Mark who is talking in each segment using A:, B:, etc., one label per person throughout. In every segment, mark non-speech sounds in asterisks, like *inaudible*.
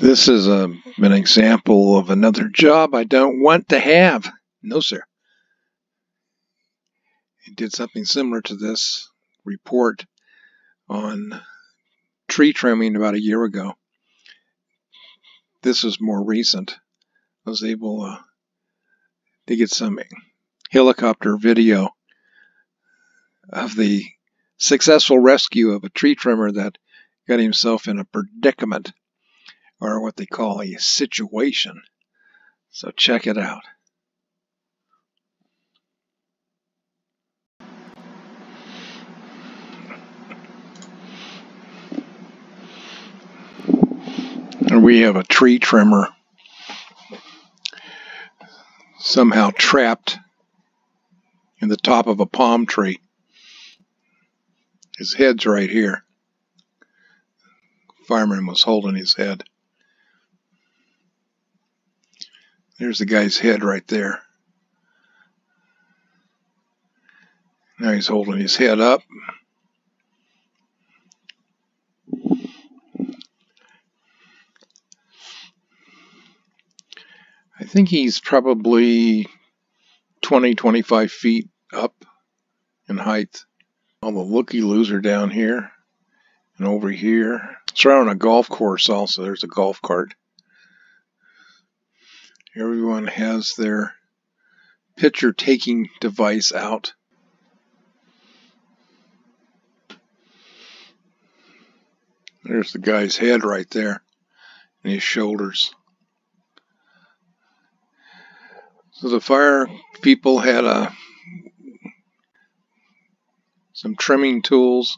A: This is a, an example of another job I don't want to have. No, sir. He did something similar to this report on tree trimming about a year ago. This is more recent. I was able uh, to get some helicopter video of the successful rescue of a tree trimmer that got himself in a predicament or what they call a situation. So check it out. we have a tree trimmer somehow trapped in the top of a palm tree. His head's right here. Fireman was holding his head. There's the guy's head right there. Now he's holding his head up. I think he's probably 20, 25 feet up in height. All the looky-loos are down here and over here. It's around a golf course also. There's a golf cart. Everyone has their picture taking device out. There's the guy's head right there and his shoulders. So the fire people had a some trimming tools,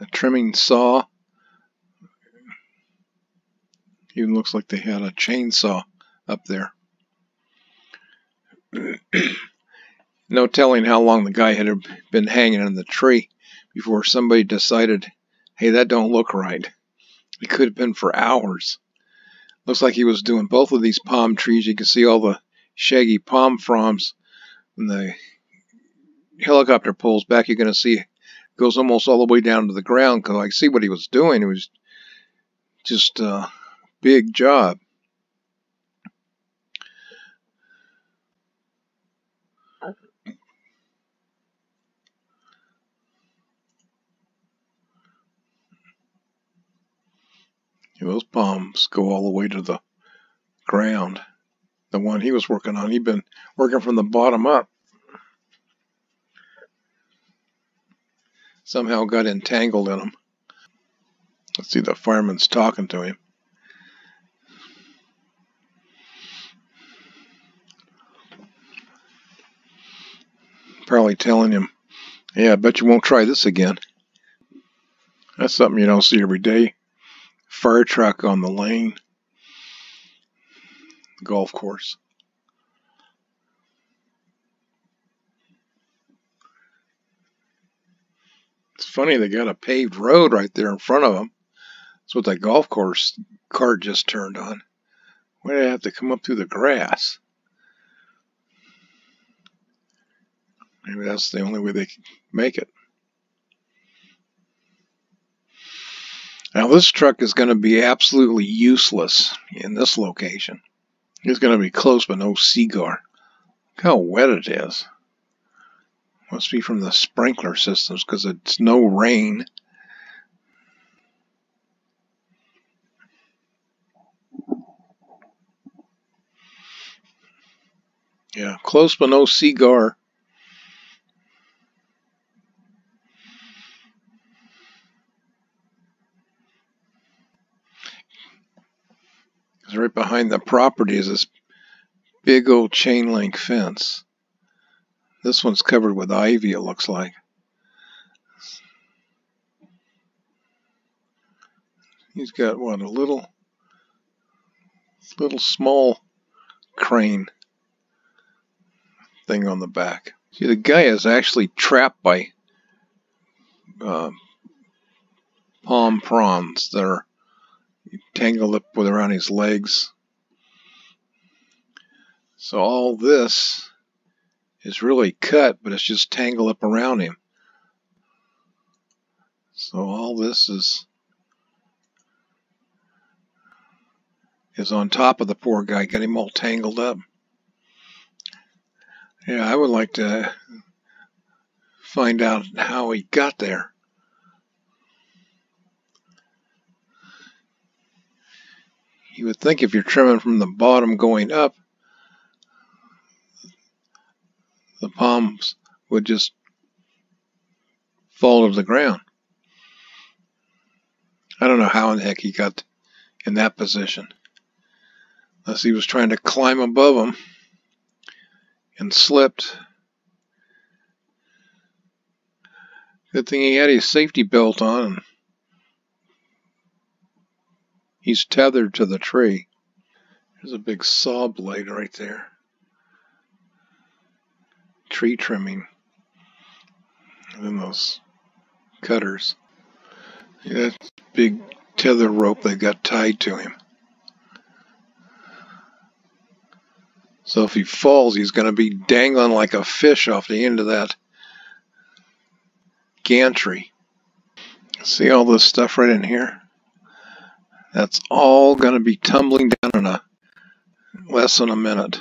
A: a trimming saw. Even looks like they had a chainsaw up there. *clears throat* no telling how long the guy had been hanging in the tree before somebody decided, hey, that don't look right. It could have been for hours. Looks like he was doing both of these palm trees. You can see all the shaggy palm fronds. When the helicopter pulls back, you're going to see goes almost all the way down to the ground because I see what he was doing. It was just a big job. Those bombs go all the way to the ground. The one he was working on, he'd been working from the bottom up. Somehow got entangled in them. Let's see, the fireman's talking to him. Probably telling him, yeah, I bet you won't try this again. That's something you don't see every day fire truck on the lane, golf course. It's funny they got a paved road right there in front of them. That's what that golf course cart just turned on. Why do they have to come up through the grass? Maybe that's the only way they can make it. Now this truck is going to be absolutely useless in this location. It's going to be close but no cigar. Look how wet it is. Must be from the sprinkler systems because it's no rain. Yeah, close but no cigar. Right behind the property is this big old chain link fence. This one's covered with ivy, it looks like. He's got what a little, little small crane thing on the back. See, the guy is actually trapped by uh, palm fronds that are tangled up with around his legs. So all this is really cut, but it's just tangled up around him. So all this is is on top of the poor guy, got him all tangled up. Yeah, I would like to find out how he got there. You would think if you're trimming from the bottom going up, the palms would just fall to the ground. I don't know how in the heck he got in that position. Unless he was trying to climb above them and slipped. Good thing he had his safety belt on. He's tethered to the tree. There's a big saw blade right there. Tree trimming. And then those cutters. That big tether rope they got tied to him. So if he falls, he's going to be dangling like a fish off the end of that gantry. See all this stuff right in here? That's all going to be tumbling down in a less than a minute.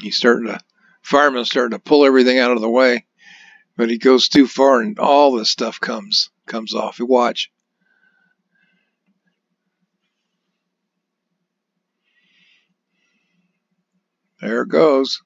A: He's starting to, fireman's starting to pull everything out of the way, but he goes too far and all this stuff comes comes off. You watch. There it goes.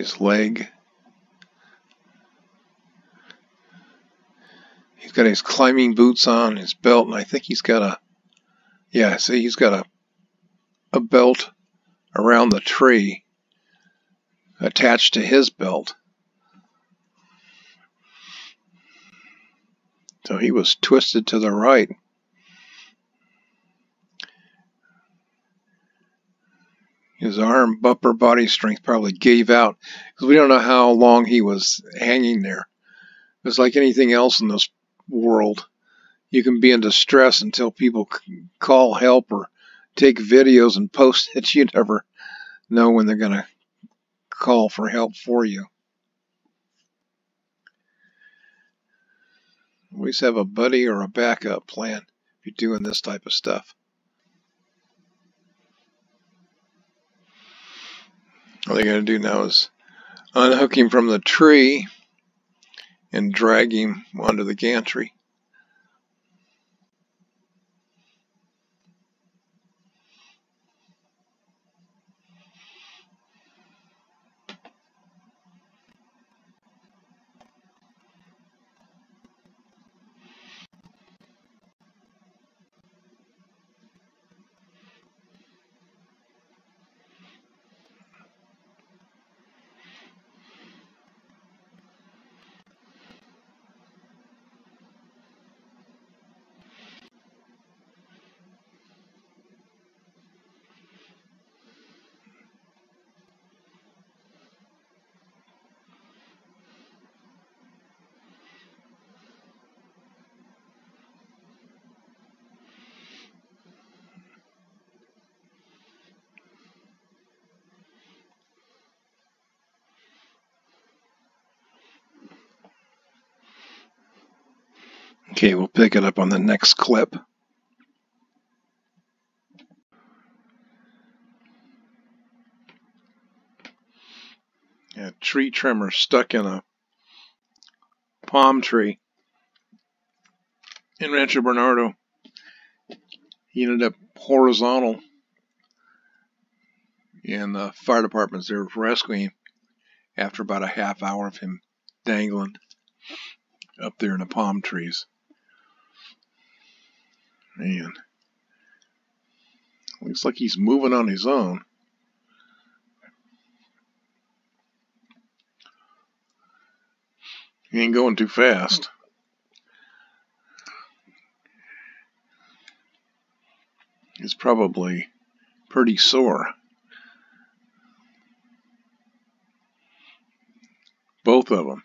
A: His leg. He's got his climbing boots on, his belt, and I think he's got a, yeah, see, he's got a, a belt around the tree attached to his belt. So he was twisted to the right. His arm upper body strength probably gave out because we don't know how long he was hanging there. It's like anything else in this world. You can be in distress until people call help or take videos and post it. *laughs* You never know when they're going to call for help for you. Always have a buddy or a backup plan if you're doing this type of stuff. All they got to do now is unhook him from the tree and drag him onto the gantry. Okay, we'll pick it up on the next clip. A tree trimmer stuck in a palm tree in Rancho Bernardo. He ended up horizontal, and the fire department's there rescuing him after about a half hour of him dangling up there in the palm trees. Man. Looks like he's moving on his own. He ain't going too fast. He's probably pretty sore. Both of them.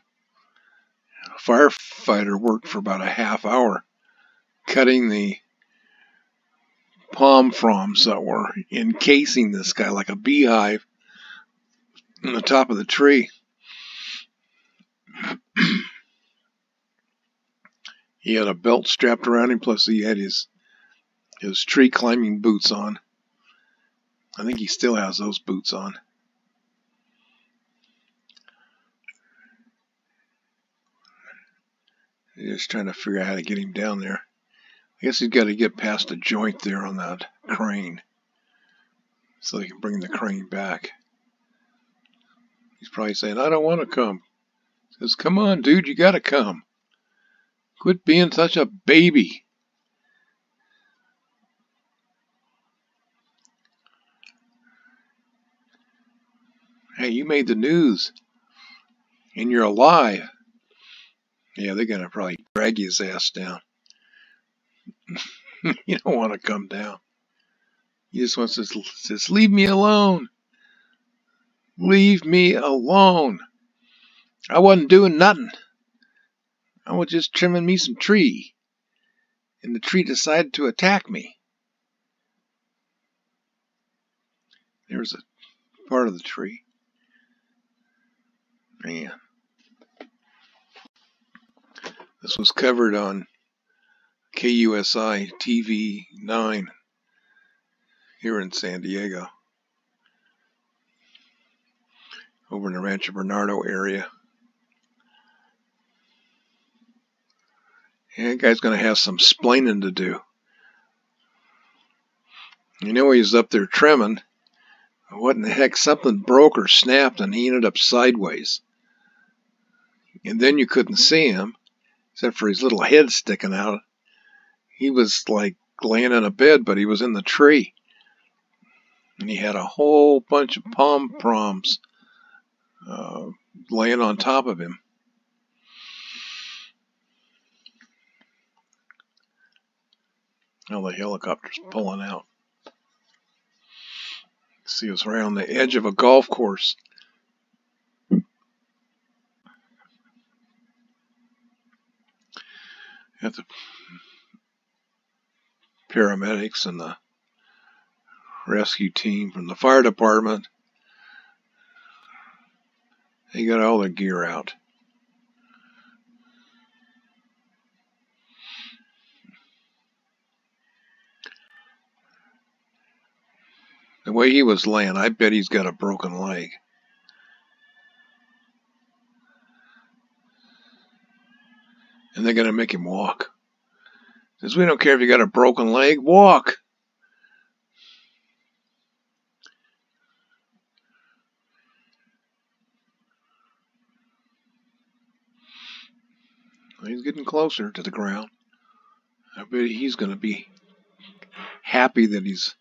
A: A firefighter worked for about a half hour cutting the palm fronds that were encasing this guy like a beehive on the top of the tree. *clears throat* he had a belt strapped around him, plus he had his his tree climbing boots on. I think he still has those boots on. Just trying to figure out how to get him down there. Guess he's got to get past a joint there on that crane so he can bring the crane back. He's probably saying, I don't want to come. He says, come on, dude, you got to come. Quit being such a baby. Hey, you made the news and you're alive. Yeah, they're going to probably drag his ass down. *laughs* you don't want to come down. He just wants to just leave me alone. Leave me alone. I wasn't doing nothing. I was just trimming me some tree. And the tree decided to attack me. There was a part of the tree. Man. This was covered on KUSI TV 9 here in San Diego, over in the Rancho Bernardo area. And that guy's going to have some splaining to do. You know, he was up there trimming. What in the heck? Something broke or snapped, and he ended up sideways. And then you couldn't see him, except for his little head sticking out he was like laying in a bed, but he was in the tree. And he had a whole bunch of palm fronds uh, laying on top of him. Now the helicopter's pulling out. See, it was right on the edge of a golf course. At the paramedics and the rescue team from the fire department. They got all their gear out. The way he was laying, I bet he's got a broken leg. And they're going to make him walk. Says, we don't care if you got a broken leg, walk. He's getting closer to the ground. I bet he's going to be happy that he's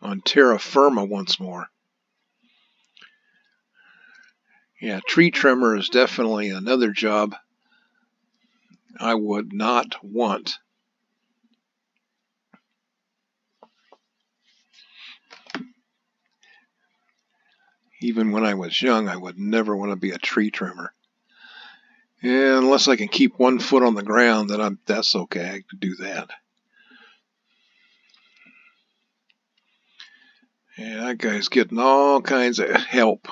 A: on terra firma once more. Yeah, tree trimmer is definitely another job I would not want Even when I was young, I would never want to be a tree trimmer. Yeah, unless I can keep one foot on the ground, then I'm, that's okay. I can do that. Yeah, that guy's getting all kinds of help.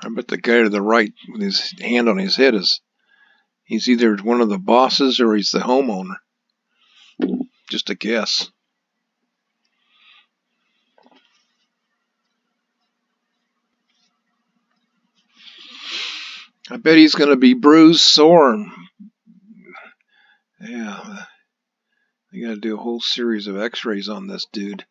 A: I bet the guy to the right with his hand on his head is he's either one of the bosses or he's the homeowner. Just a guess. I bet he's going to be bruised, sore. Yeah. They got to do a whole series of x rays on this dude.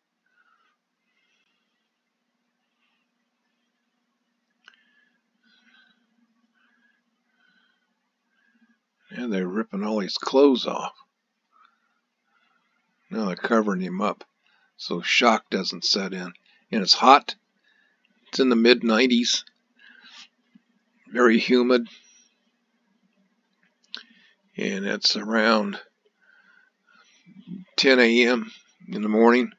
A: And they're ripping all his clothes off. Now they're covering him up so shock doesn't set in. And it's hot. It's in the mid 90s. Very humid. and it's around 10 a.m. in the morning.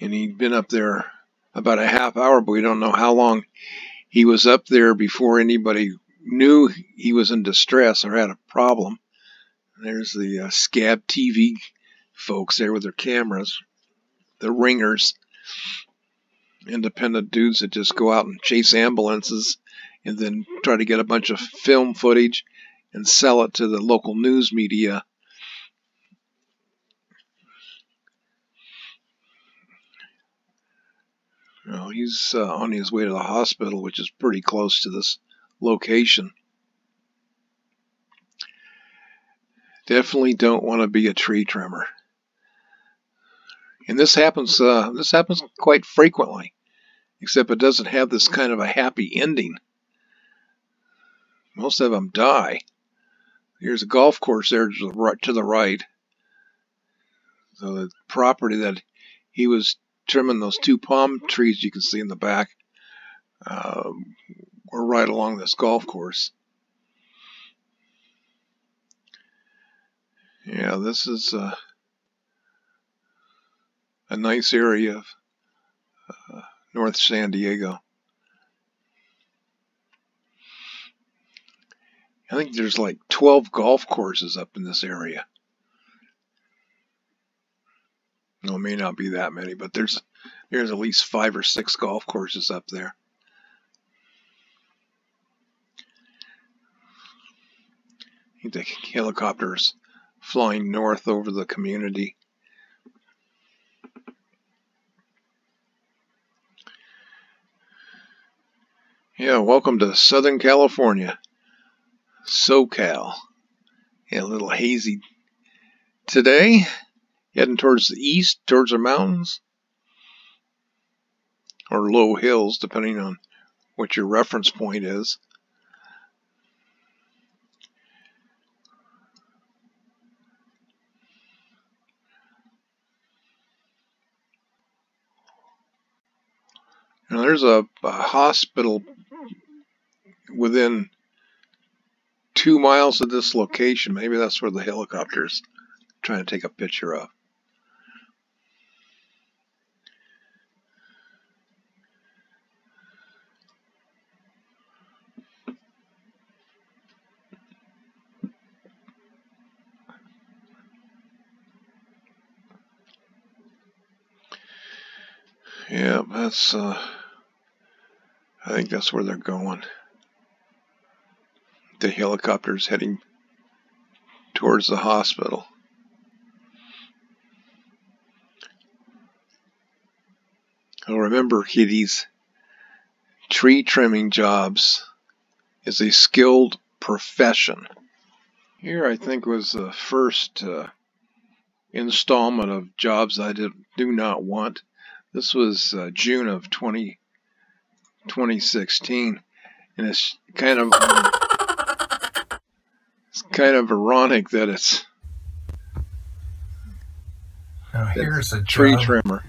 A: And he'd been up there about a half hour, but we don't know how long he was up there before anybody knew he was in distress or had a problem. There's the uh, Scab TV folks there with their cameras, the ringers, independent dudes that just go out and chase ambulances and then try to get a bunch of film footage and sell it to the local news media. Well, he's uh, on his way to the hospital, which is pretty close to this location. Definitely don't want to be a tree trimmer. And this happens. Uh, this happens quite frequently, except it doesn't have this kind of a happy ending. Most of them die. Here's a golf course there to the right. To the right. So the property that he was trimming those two palm trees you can see in the back uh, were right along this golf course. Yeah, this is uh, a nice area of uh, North San Diego. I think there's like 12 golf courses up in this area. No, it may not be that many, but there's there's at least five or six golf courses up there. I think the helicopters flying north over the community. Yeah, welcome to Southern California. SoCal. Yeah, a little hazy today. Heading towards the east, towards the mountains. Or low hills, depending on what your reference point is. Now there's a, a hospital within two miles of this location. Maybe that's where the helicopter's trying to take a picture of. Yeah, that's, uh, I think that's where they're going. The helicopter's heading towards the hospital. Now remember, kiddies, tree trimming jobs is a skilled profession. Here, I think, was the first uh, installment of jobs I did, do not want. This was uh, June of 20, 2016, and it's kind of kind of ironic that it's
B: now here's a
A: tree trimmer.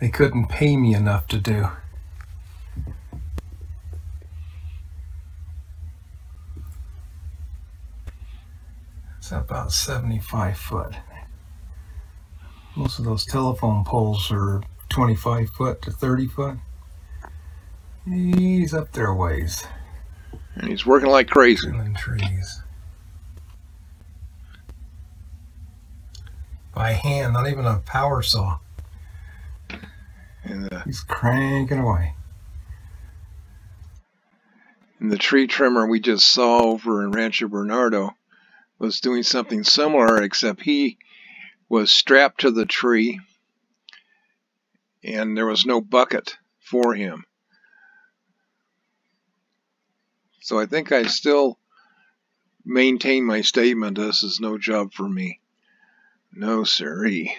B: they couldn't pay me enough to do. It's about 75 foot. Most of those telephone poles are 25 foot to 30 foot. He's up there ways,
A: And he's working like crazy.
B: trimming trees. By hand, not even a power saw.
A: And, uh,
B: He's cranking away.
A: and the tree trimmer we just saw over in Rancho Bernardo was doing something similar, except he was strapped to the tree and there was no bucket for him. So I think I still maintain my statement this is no job for me. No, sirree.